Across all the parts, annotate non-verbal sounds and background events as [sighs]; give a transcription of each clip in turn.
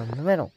Get out from the middle.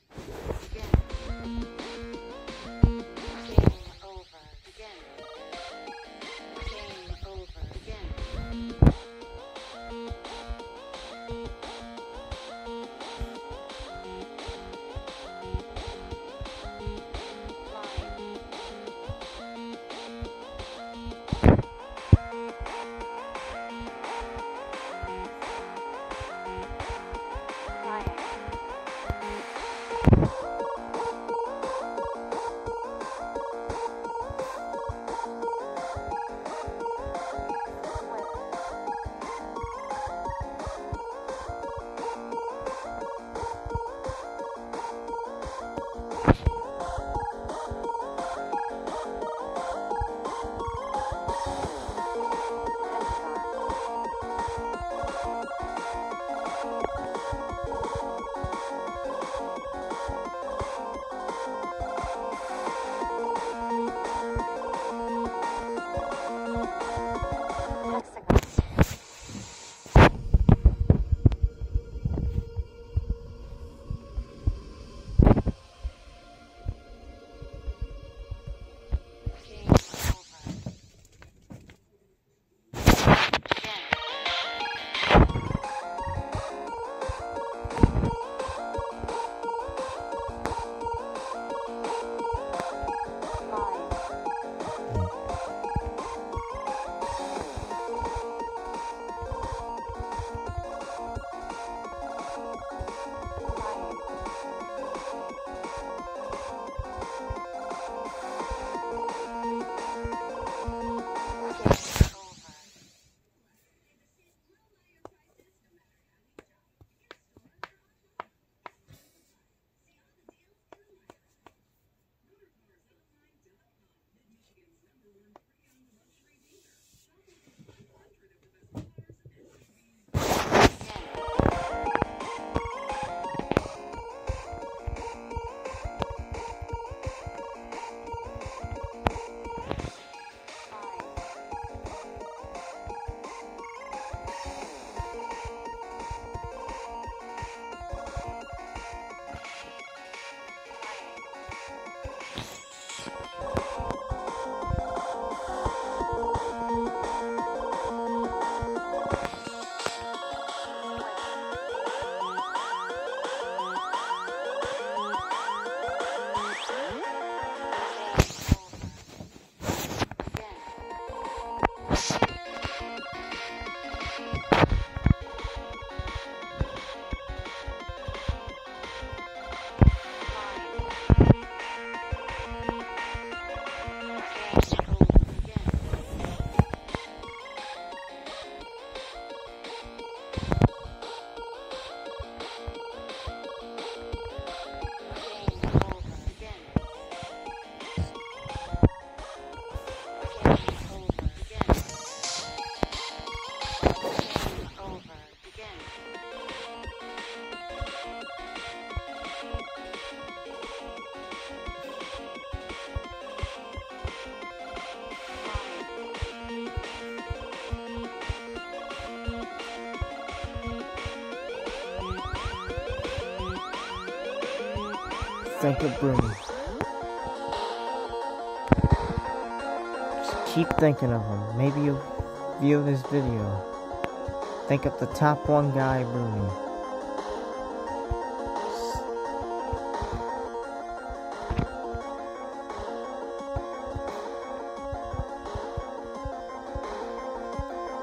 Think of Bruni. Just keep thinking of him. Maybe you'll view this video. Think of the top one guy, Bruni.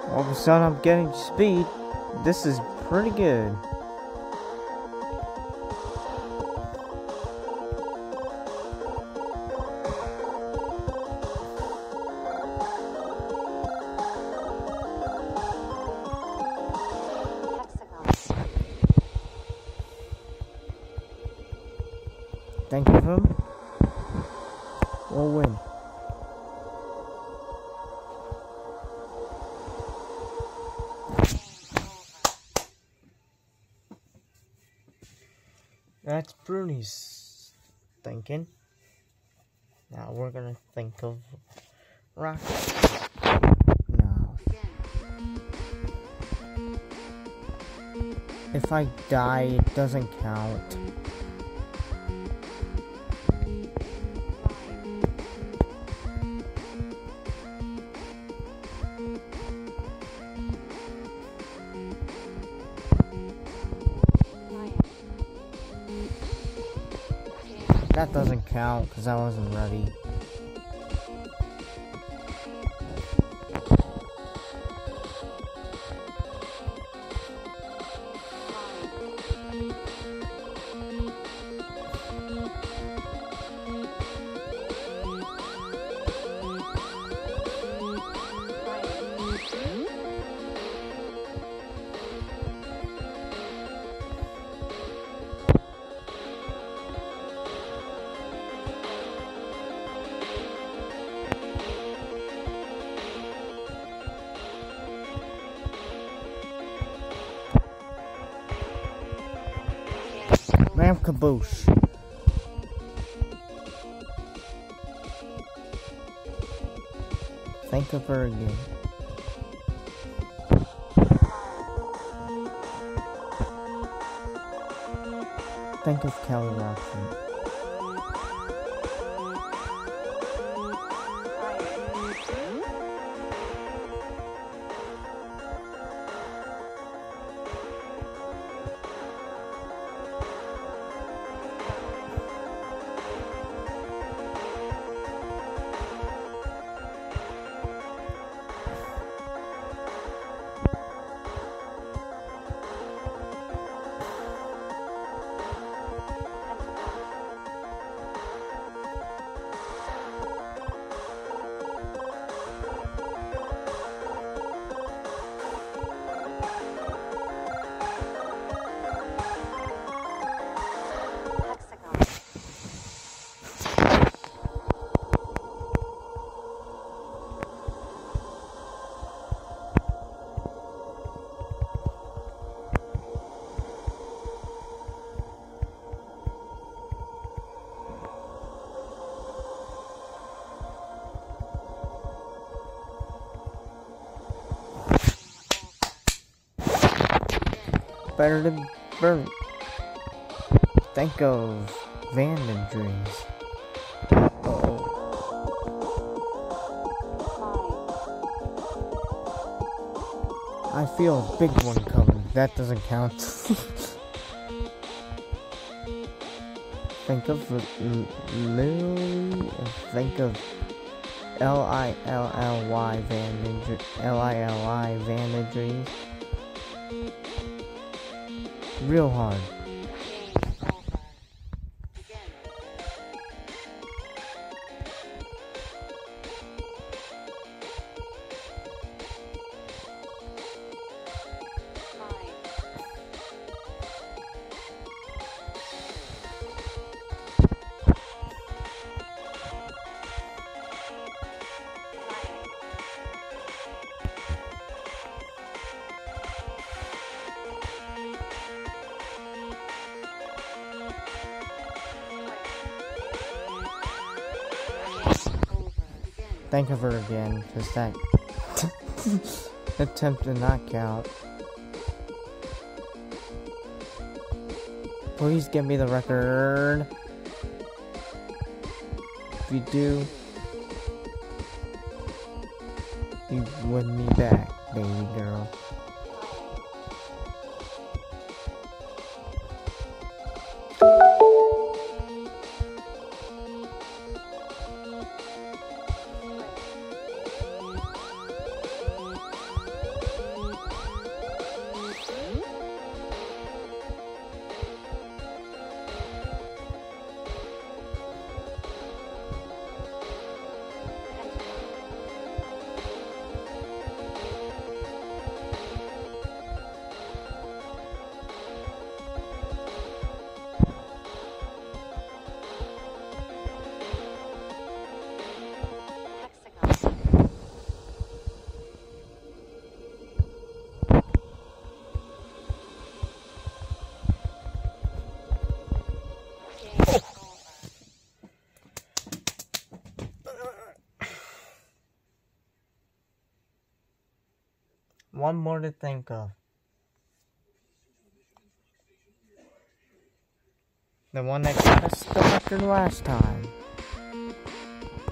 All of a sudden I'm getting speed. This is pretty good. Of. No. If I die, it doesn't count. That doesn't count because I wasn't ready. Caboose. Think of her again. Think of Kelly Robson. Better than burn. Think of Vanden dreams. Oh. I feel a big one coming. That doesn't count. [laughs] think of Lily. Think of L I L L Y Vanden L I L I dreams real hard. Think of her again, because that [laughs] attempt did not count. Please give me the record. If you do, you win me back, baby girl. to think of. The one that got us distracted last time.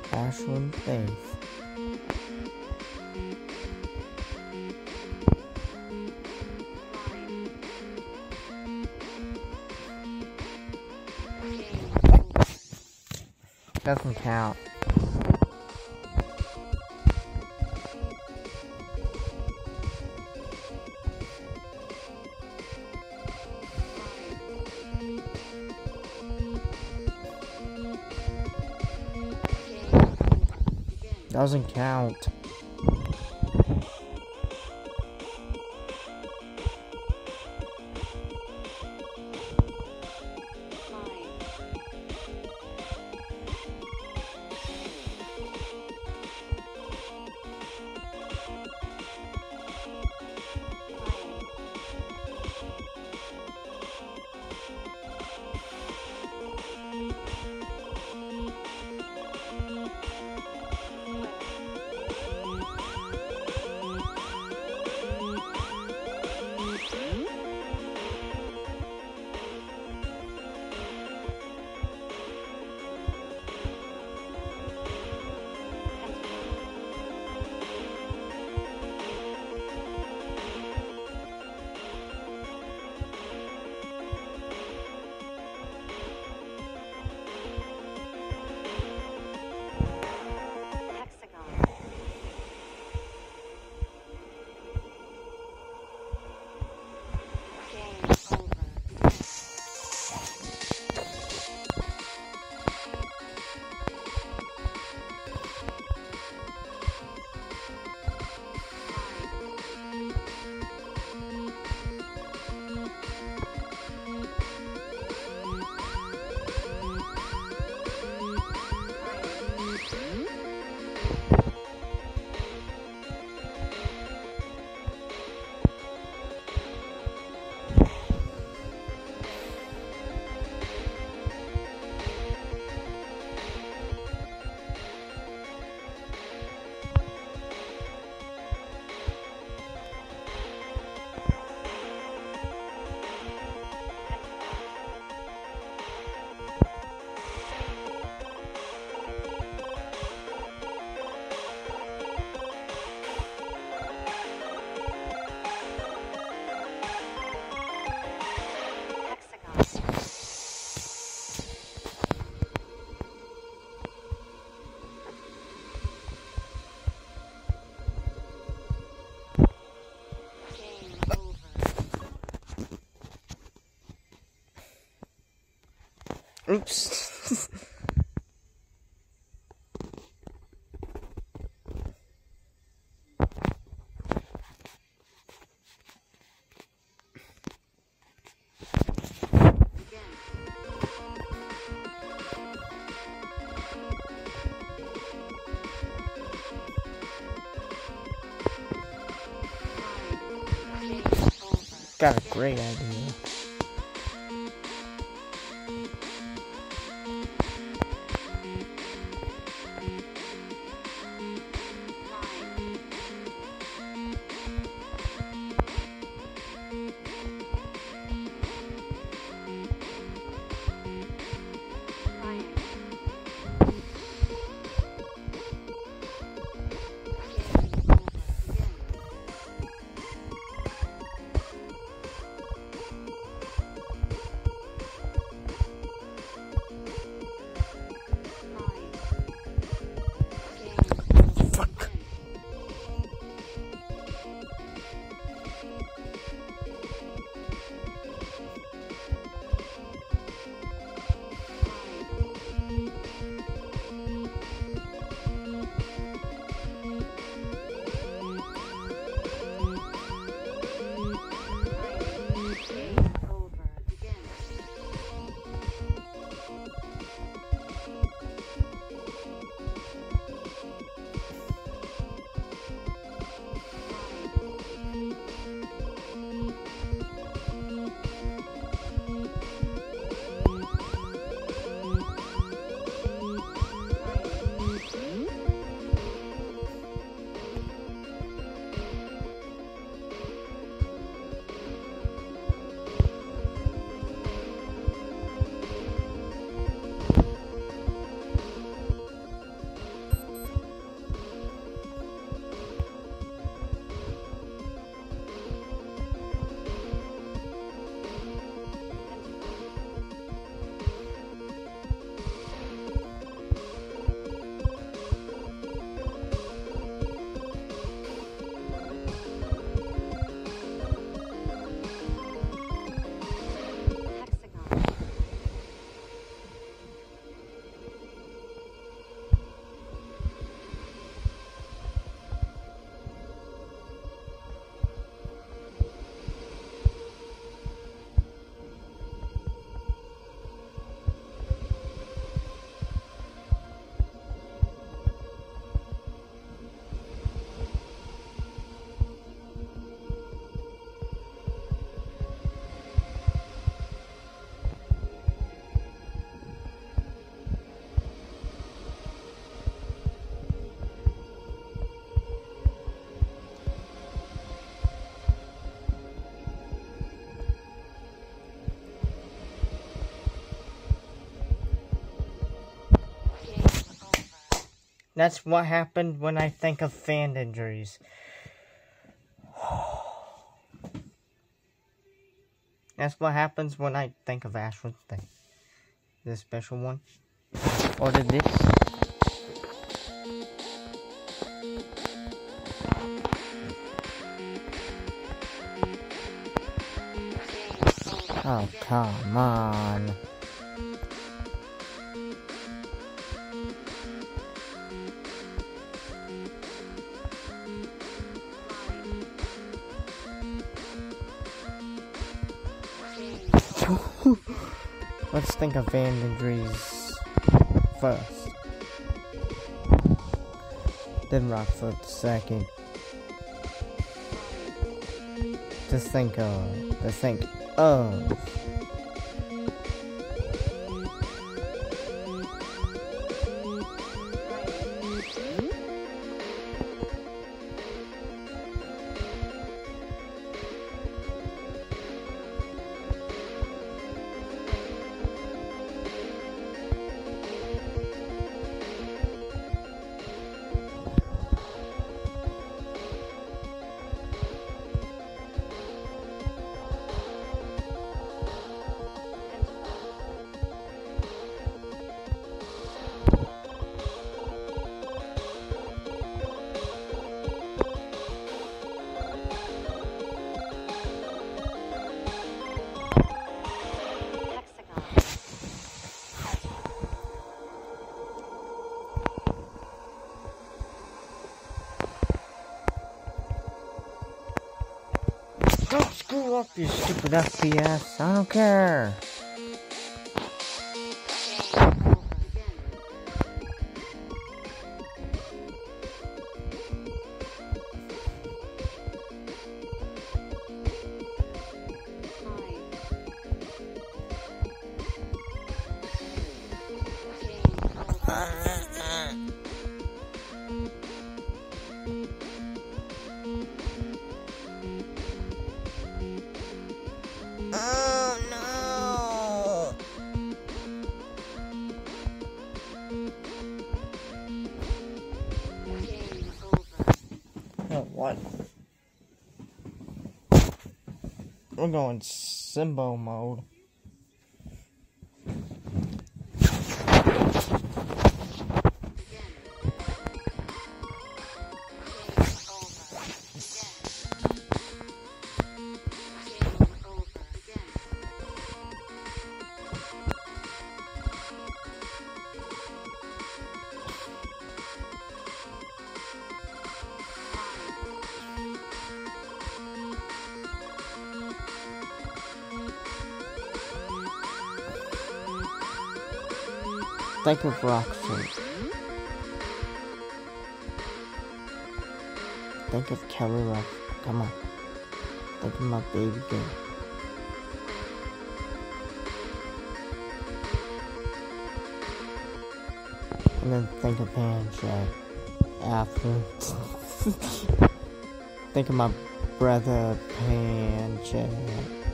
Fashion Faith. Doesn't count. Doesn't count. Oops. Got a great idea. That's what happened when I think of fan injuries. [sighs] That's what happens when I think of Ashford's thing. This special one. Or did this? Oh, come on. Think of Van injuries first. Then Rockfoot second. Just think of, just think of. Don't you stupid FPS. I don't care. We're going Simbo mode. Think of Rockford. Think of Kelly Rock. Come on. Think of my baby girl. And then think of Handshake. Uh, After. [laughs] think of my brother Handshake.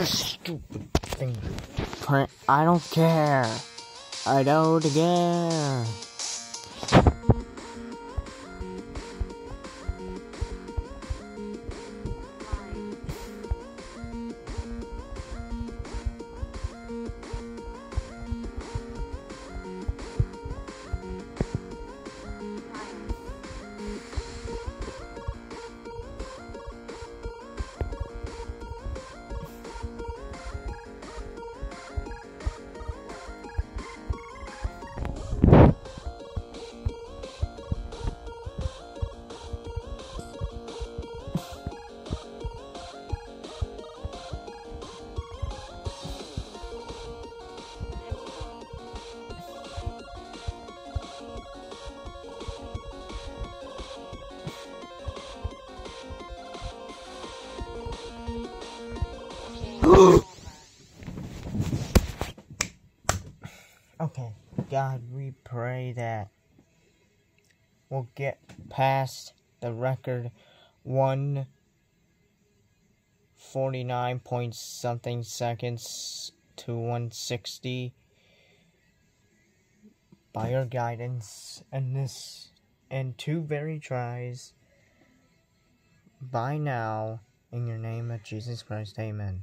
You stupid thing. I don't care. I don't care. Record 149 point something seconds to 160 by your guidance and this and two very tries. By now in your name of Jesus Christ amen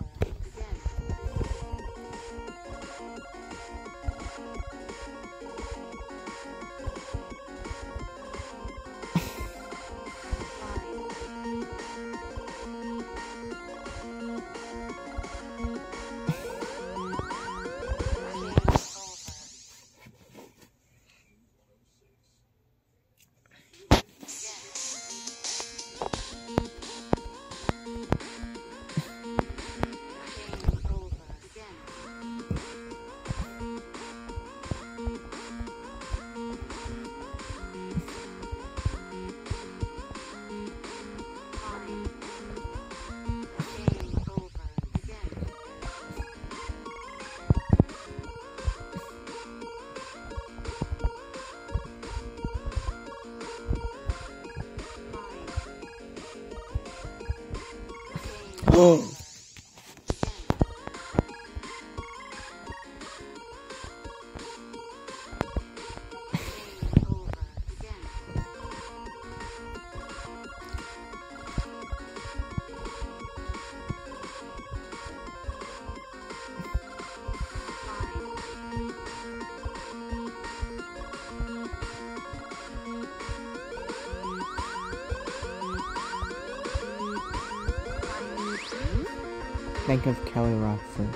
think of Kelly Rockford.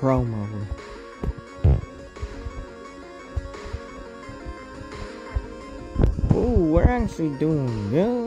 Promo. Ooh, we're actually doing good.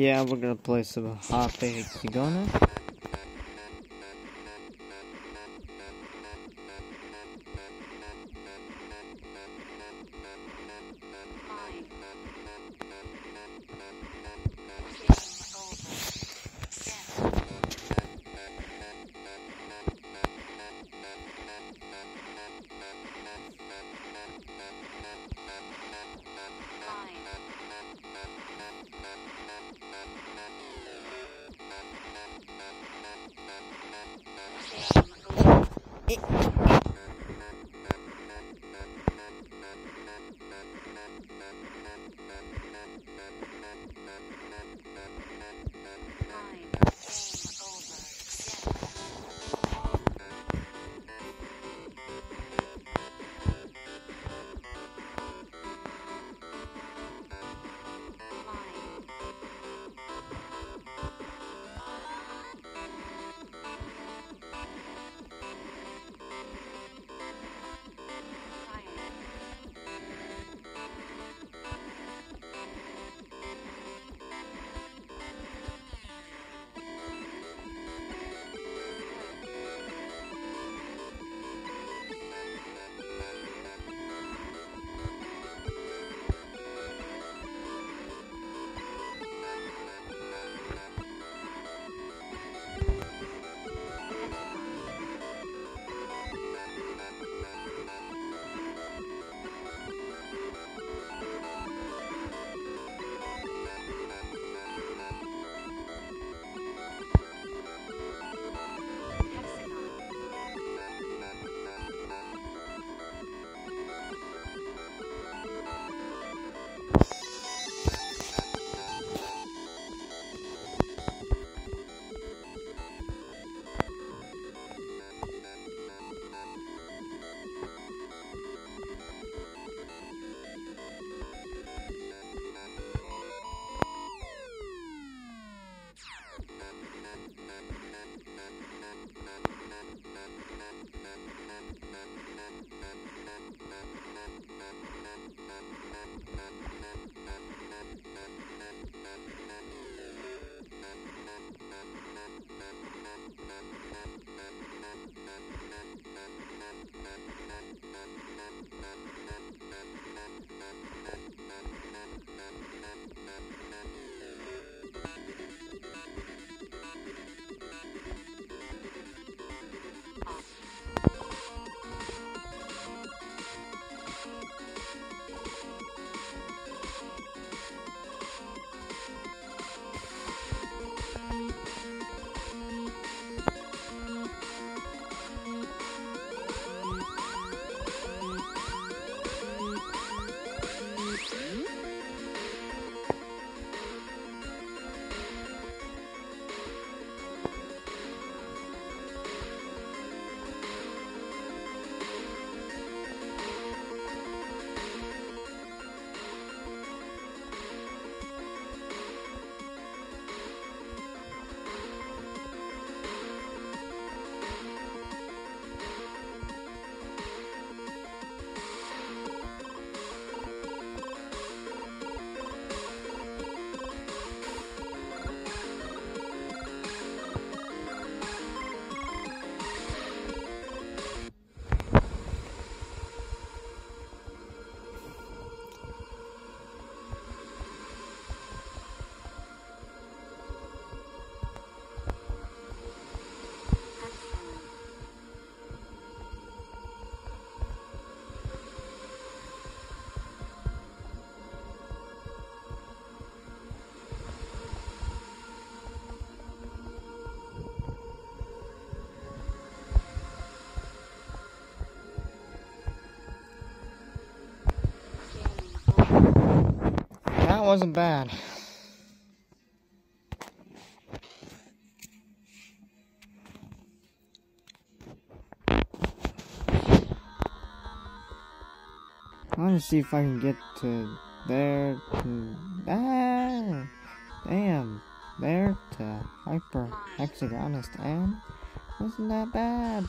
Yeah, we're gonna play some Hot Hexagona. Wasn't bad. I want to see if I can get to there to ah, damn there to hyper hexagonest and wasn't that bad.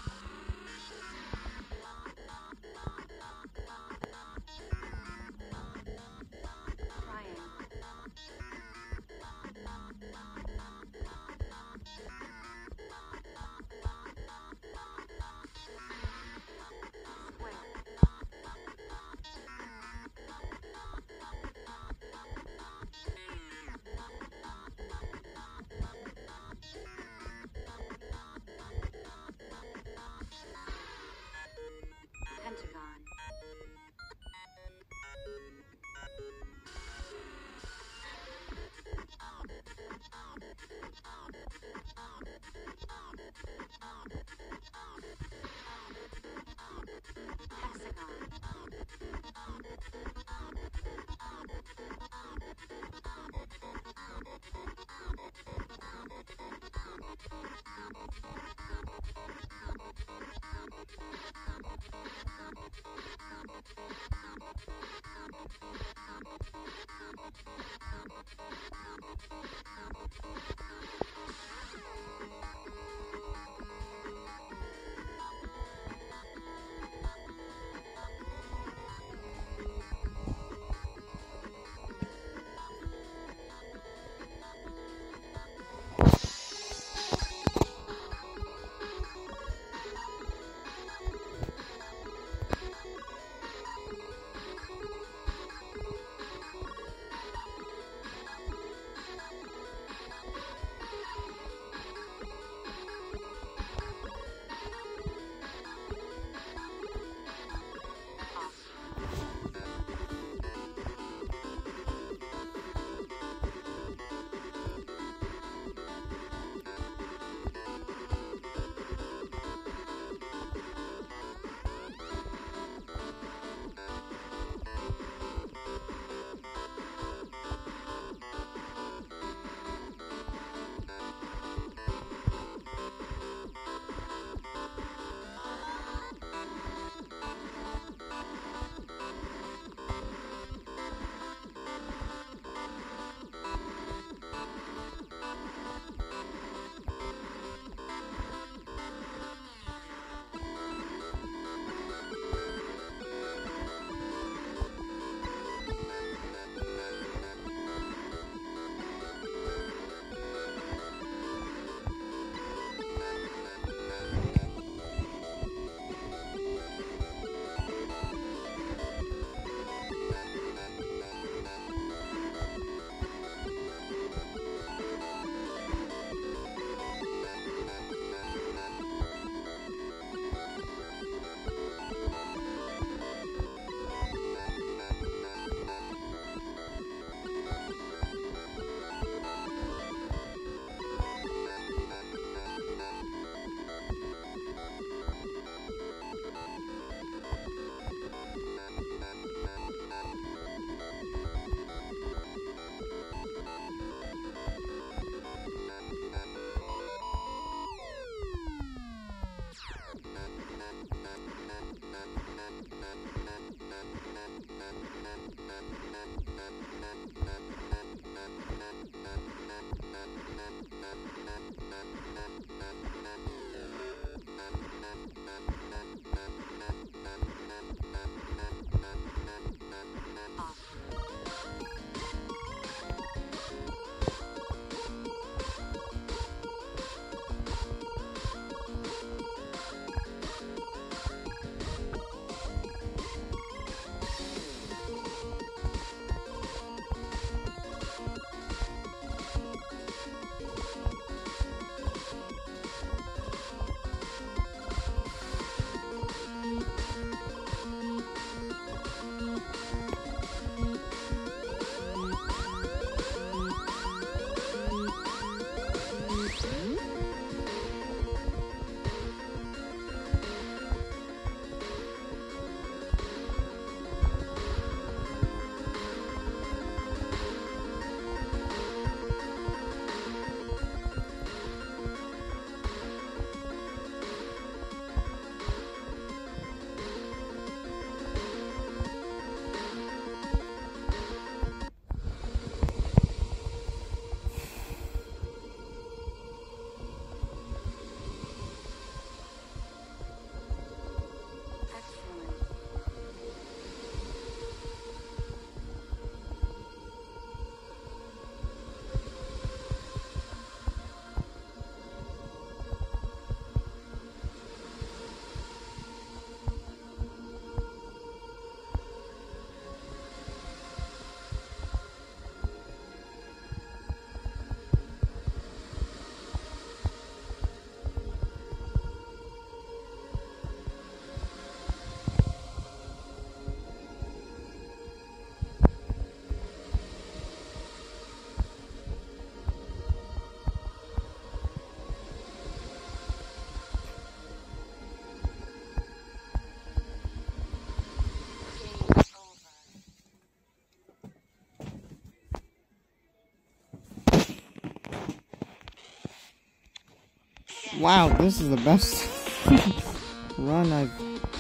Wow, this is the best [laughs] run I've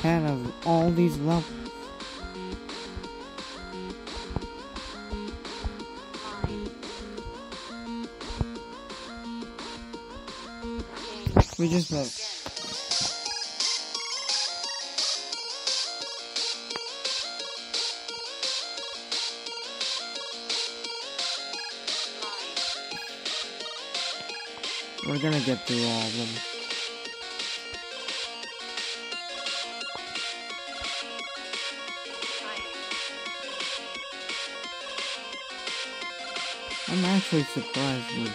had of all these levels. We just love. Gonna get through all of them. I'm actually surprised we're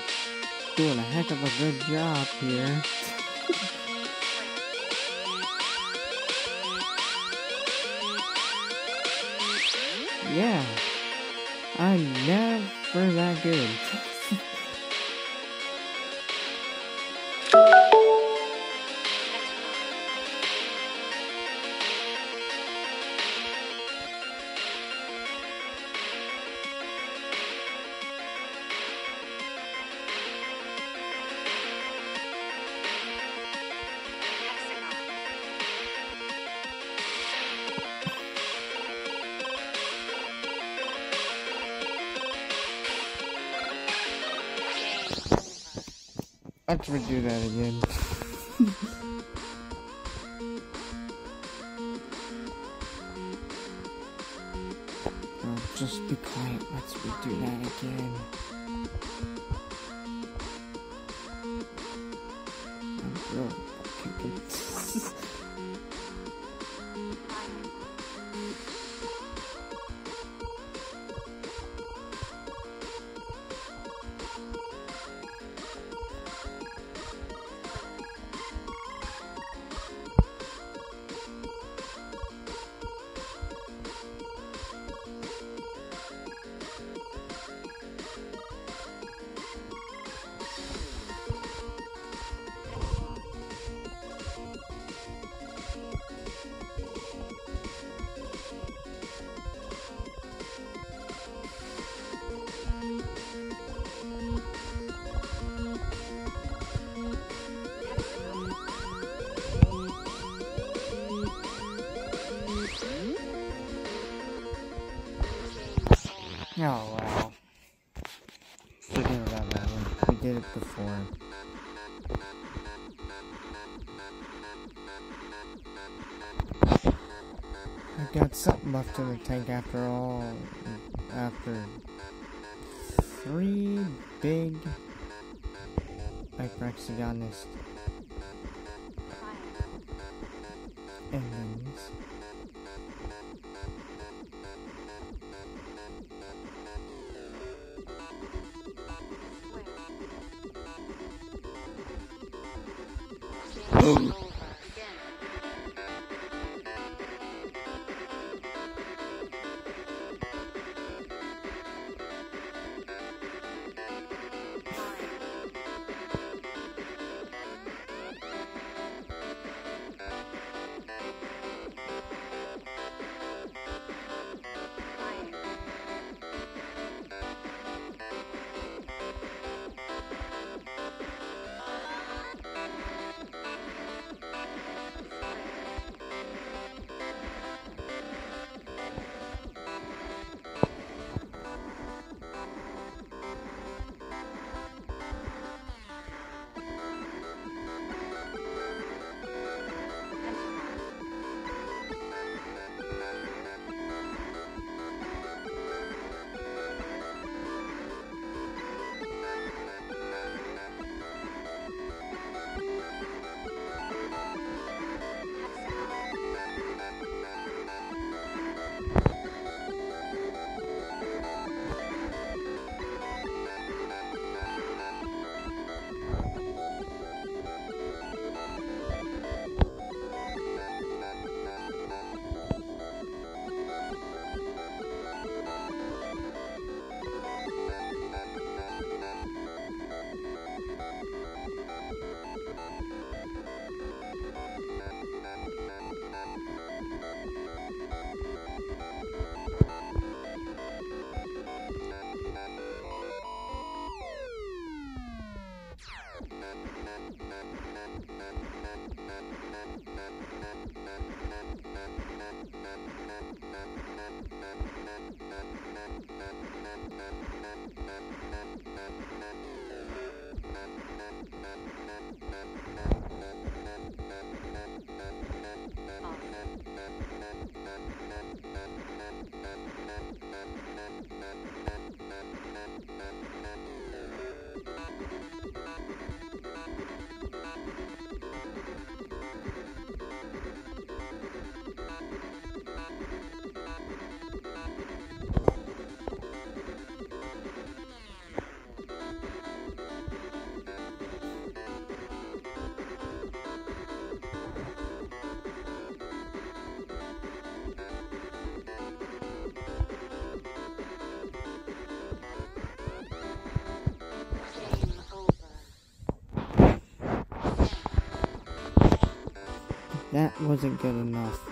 doing a heck of a good job here. [laughs] Yeah, Let's redo that again. Oh wow. Forget about that one. We did it before. I got something left in the tank after all. After three big Hyperhexagonest endings. Game over. That wasn't good enough.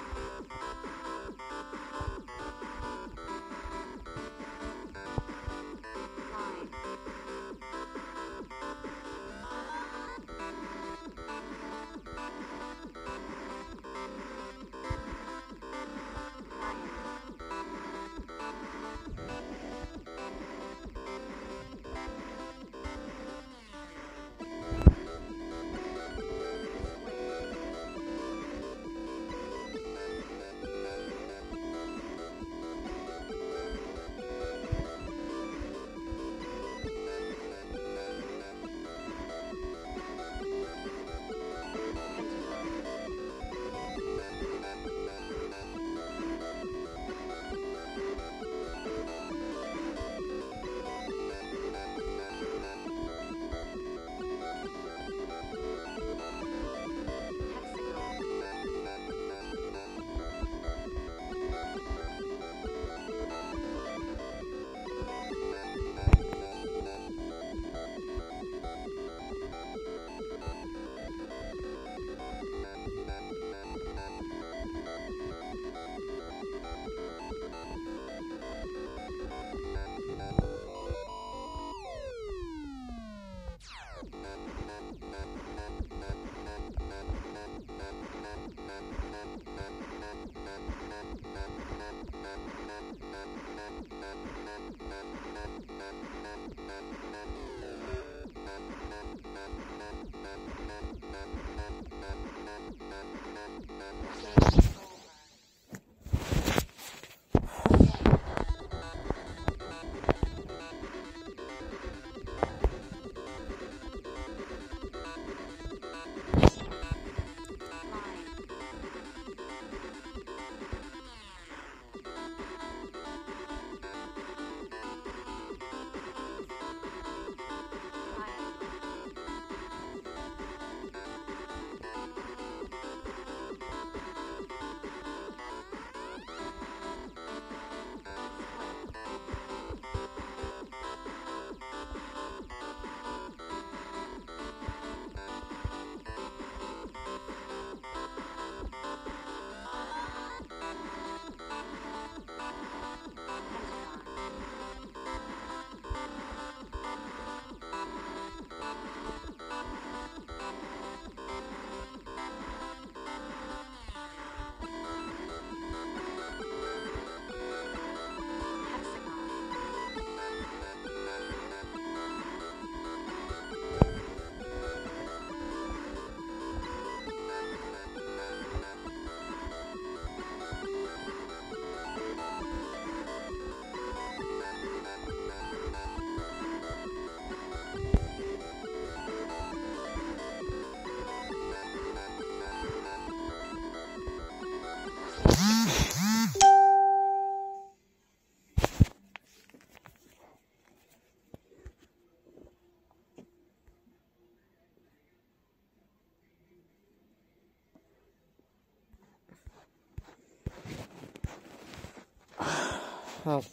I'll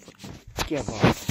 give up.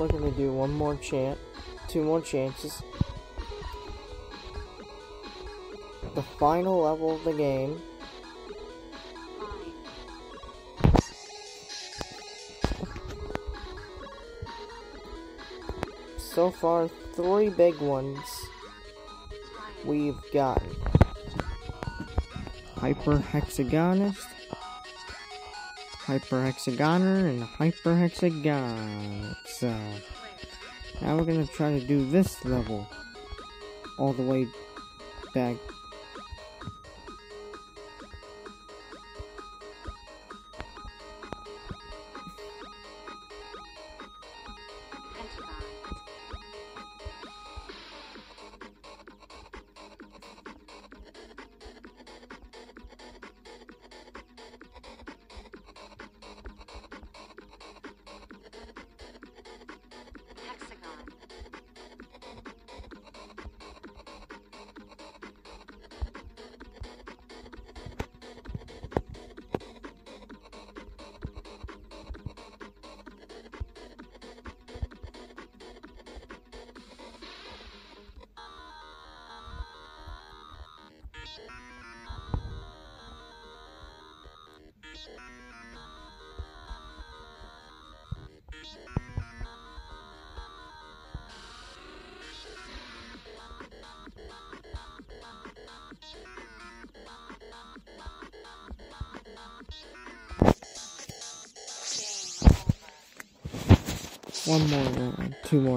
We're gonna do one more chant, two more chances. The final level of the game. So far, three big ones we've gotten. Hyper Hexagonest, Hyper Hexagoner, and Hyper Hexagon. So, now we're gonna try to do this level all the way back.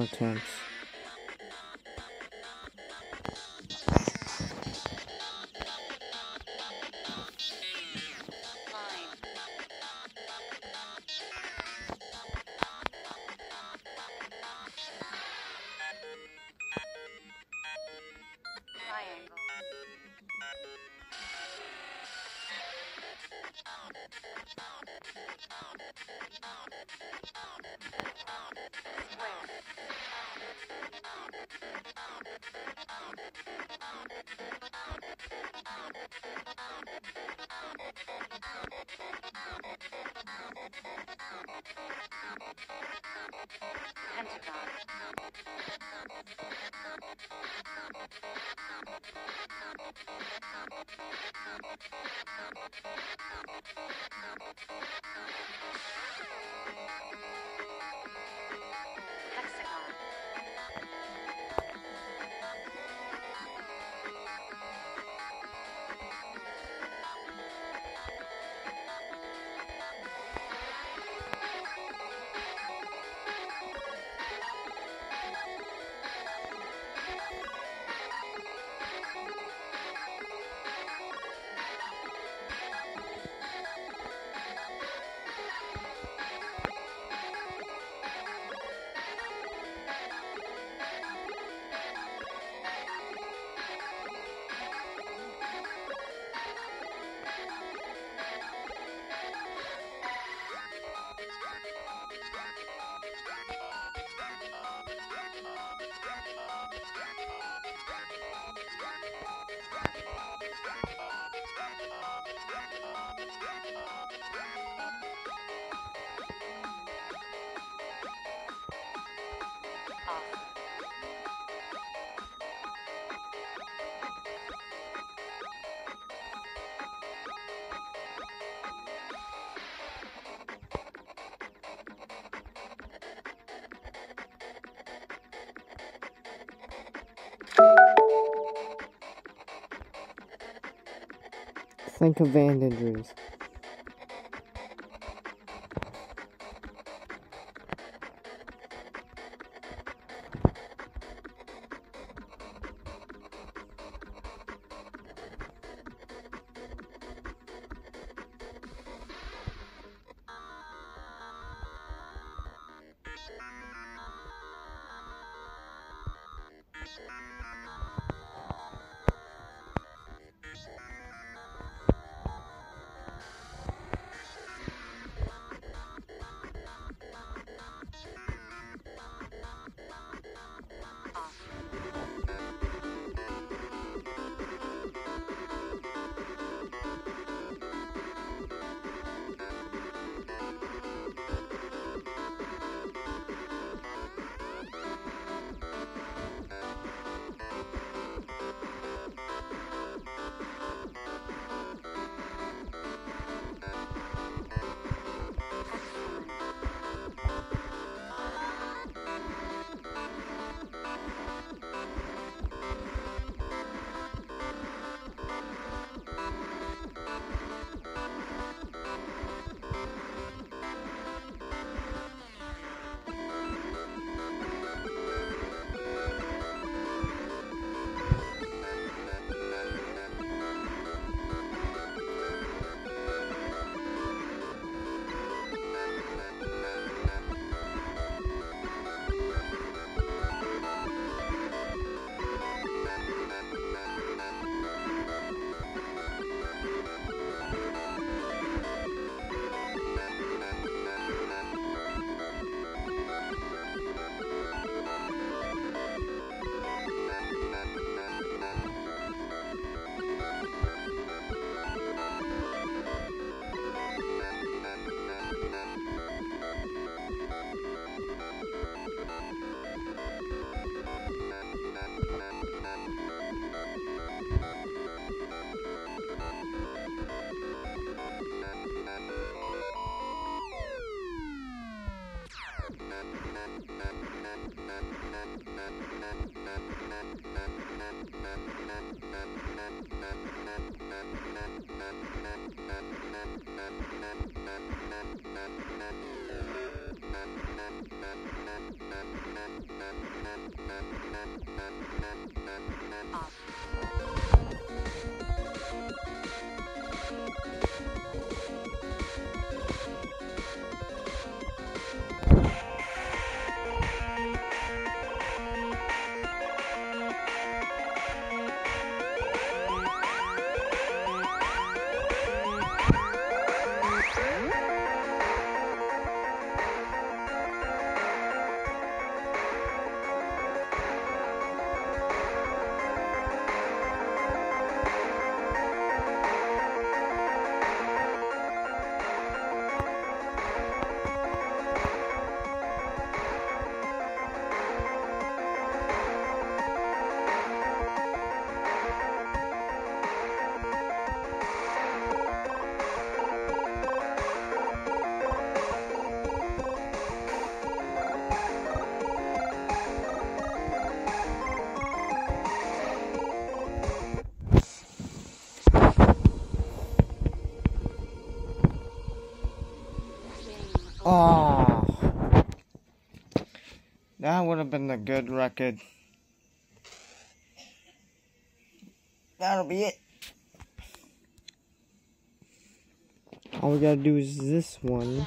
Attempts. Of hand injuries. Off. A good record. That'll be it. All we gotta do is this one.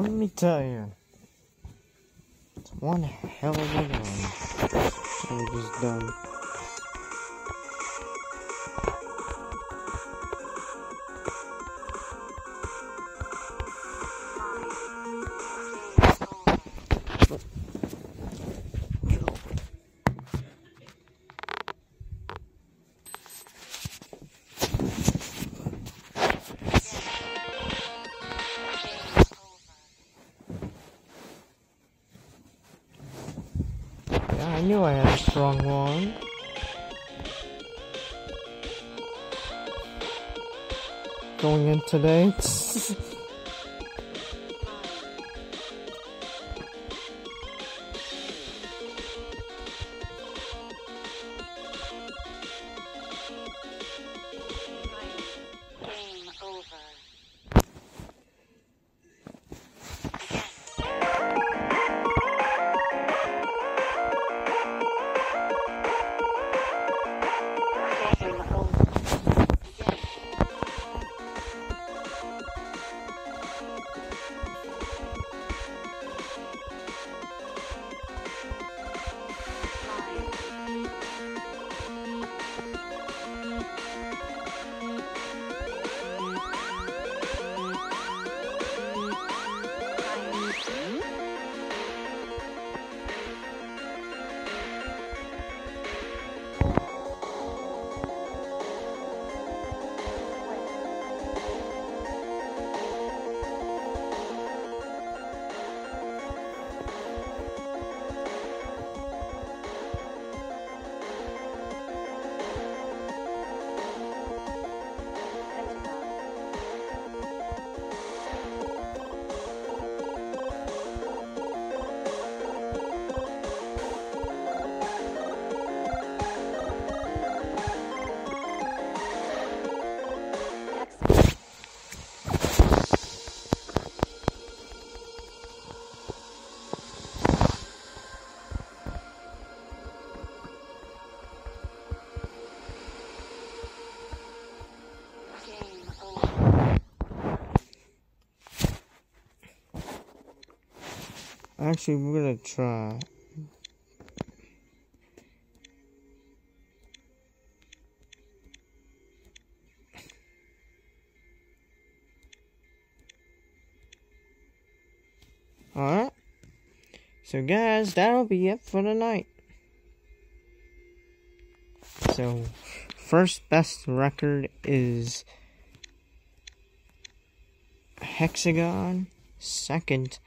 Let me tell you. It's one hell of a run we just done. Actually, we're gonna try. Alright. So, guys, that'll be it for tonight. So, first best record is Hexagon. Second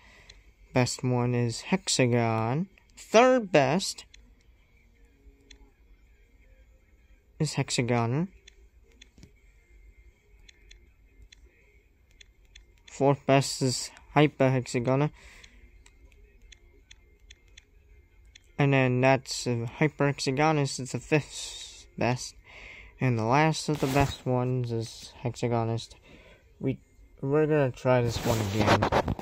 best one is Hexagon. Third best is Hexagon. Fourth best is Hyperhexagoner. And then that's uh, Hyperhexagonus is the fifth best. And the last of the best ones is Hexagonest. We we're gonna try this one again.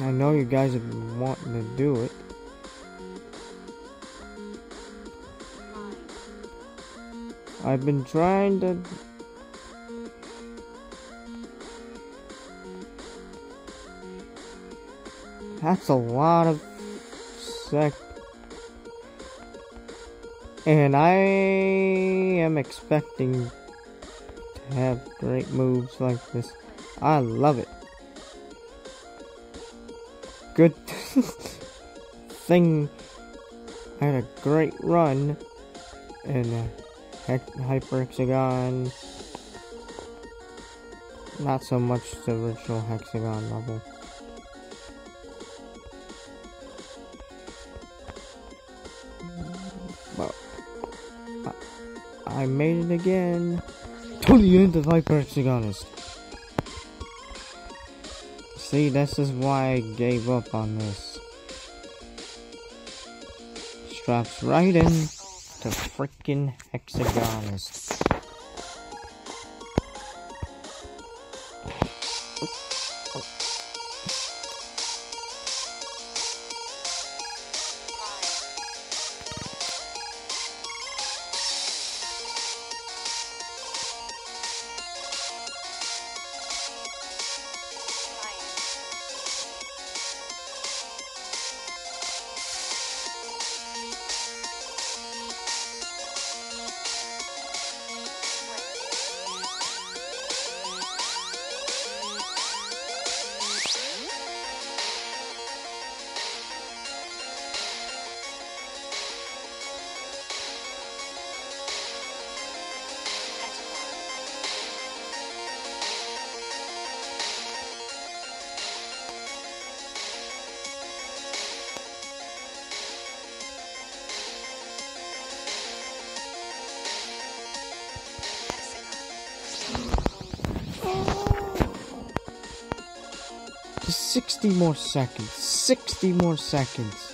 I know you guys have been wanting to do it. I've been trying to. That's a lot of sec. And I am expecting to have great moves like this. I love it. Good [laughs] thing I had a great run in Hyper Hexagon. Not so much the original Hexagon level. But I, I made it again to the end of Hyper Hexagonest. See, this is why I gave up on this. Straps right in to freaking Hexagonest. 60 more seconds. 60 more seconds.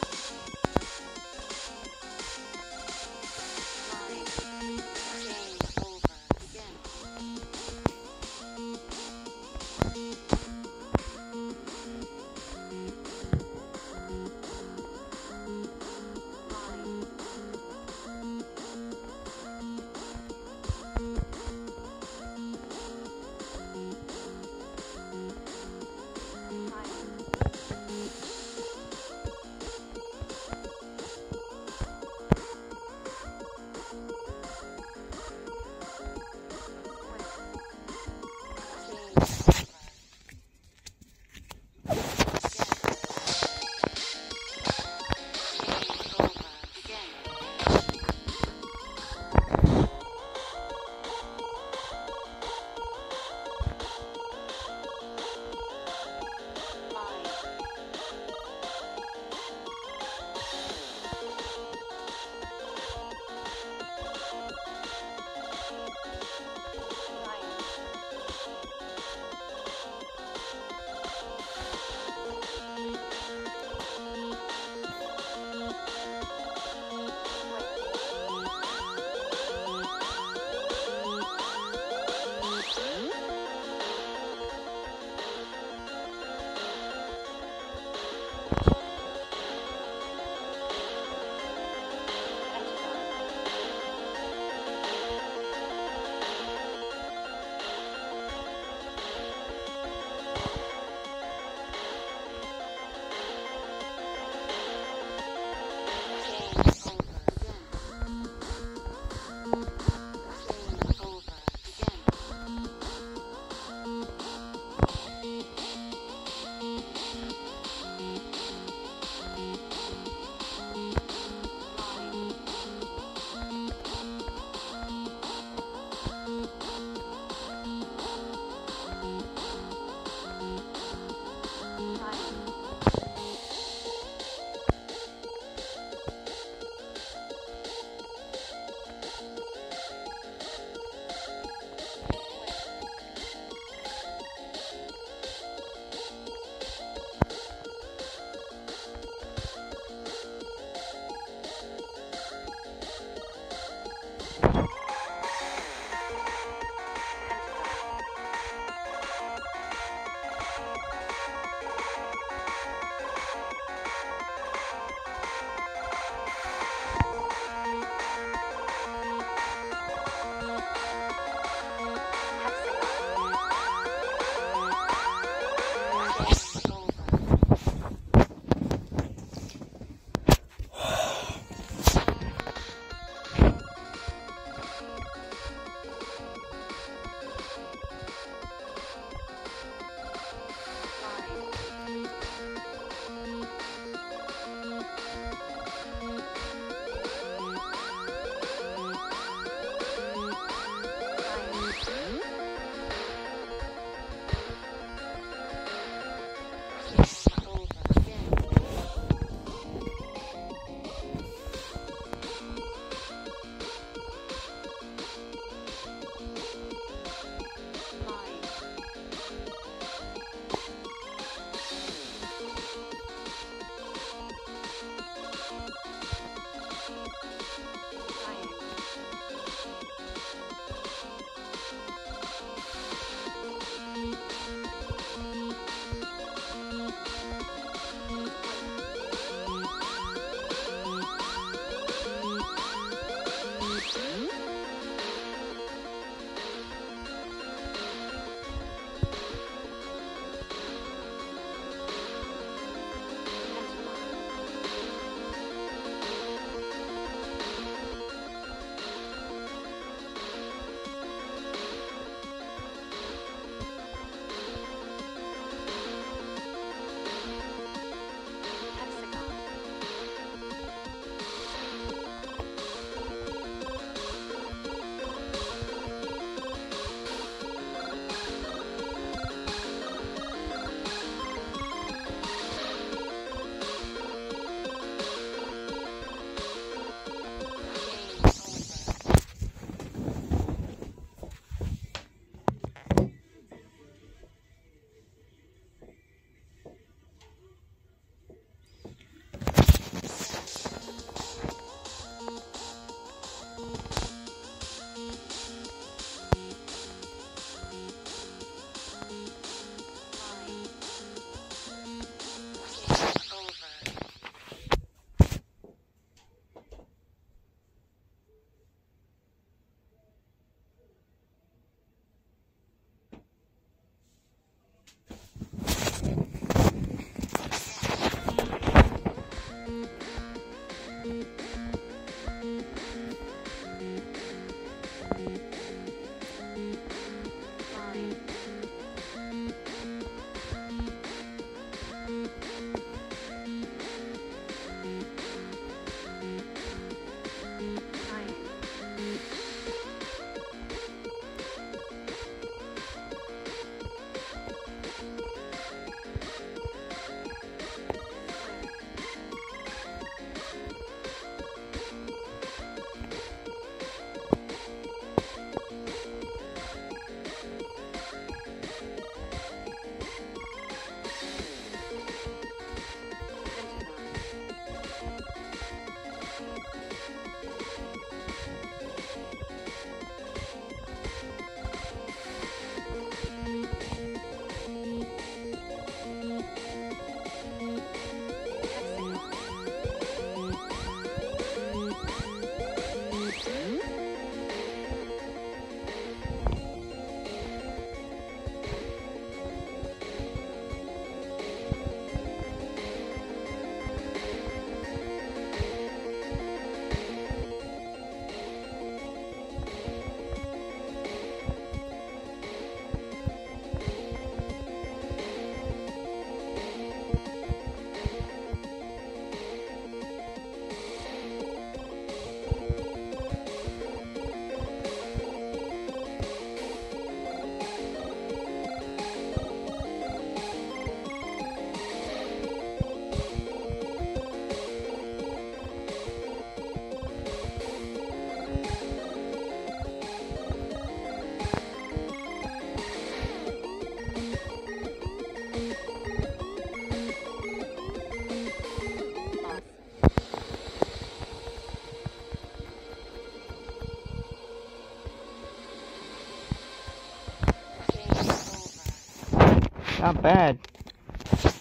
Not bad.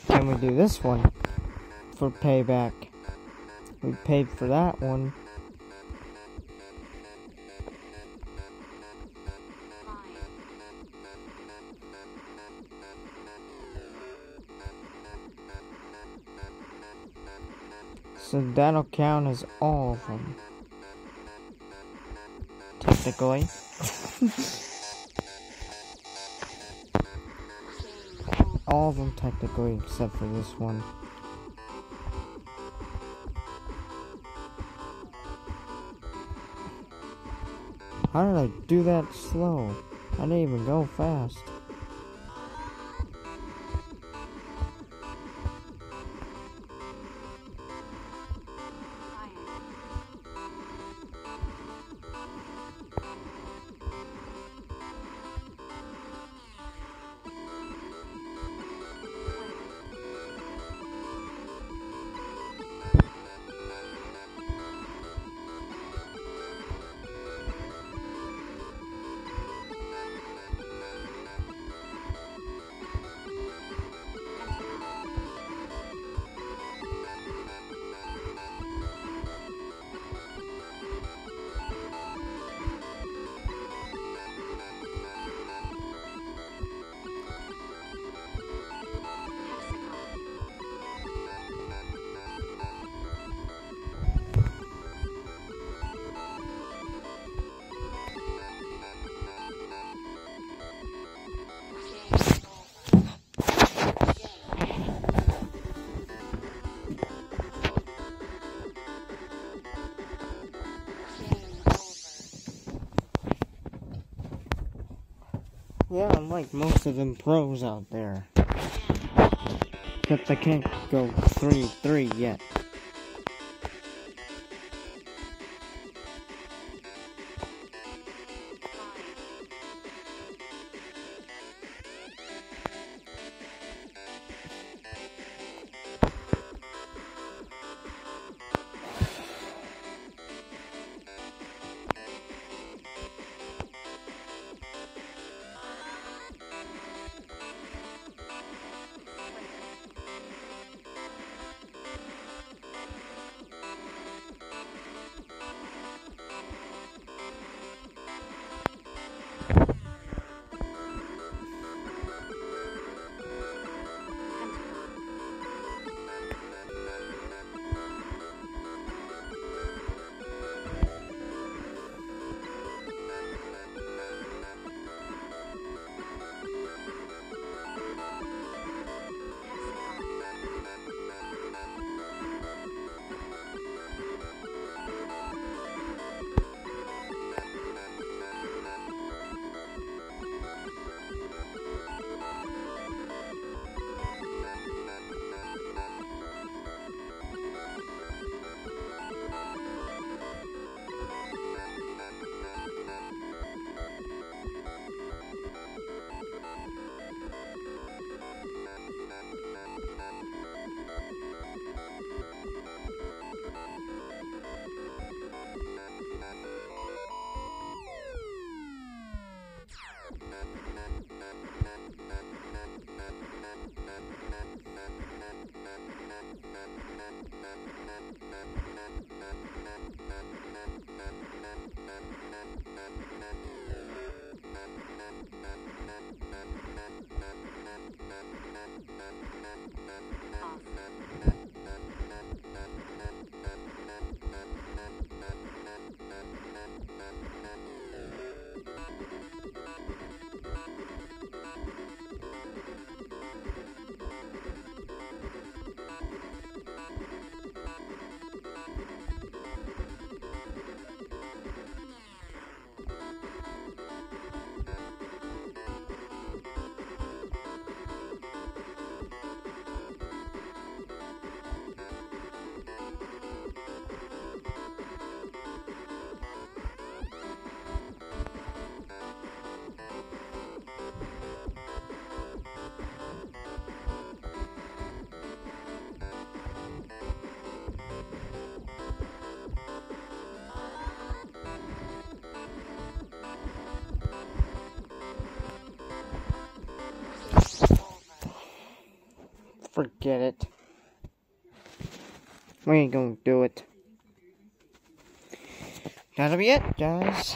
Can we do this one for payback? We paid for that one. So that'll count as all of them. Technically. [laughs] of them technically except for this one. How did I do that slow? I didn't even go fast. Like most of them pros out there. Except I can't go 3-3 yet. Forget it. We ain't gonna do it. That'll be it, guys.